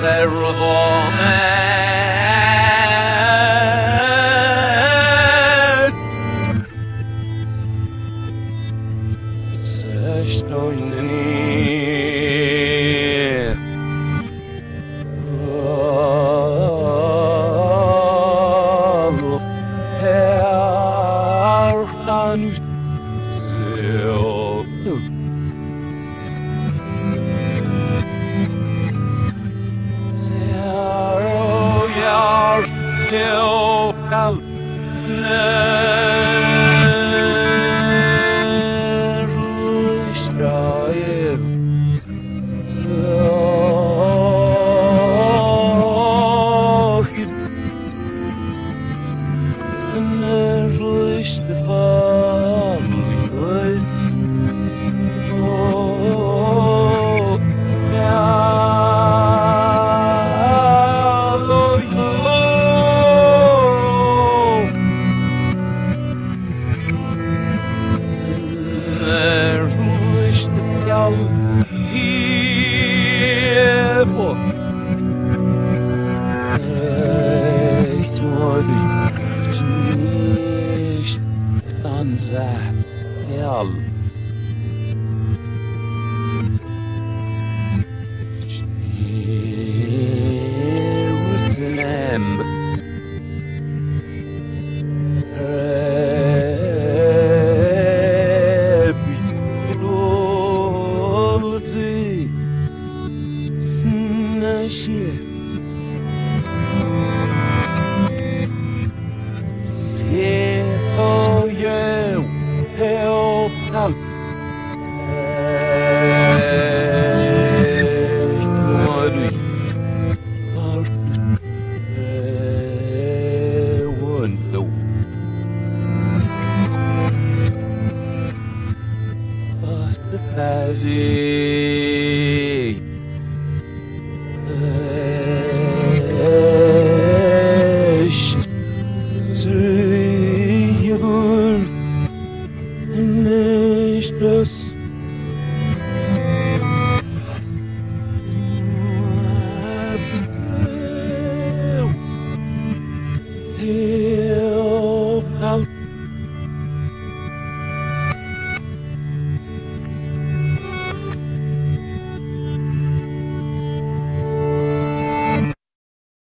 czerwone. Coś to heo kal Nervlichkeit Sachen Nervlichkeit Oh, hier Echt wurde ich nicht an sehr Lord's Snashir. See for you, help out. Fazer yığıldı Neştes Help, help.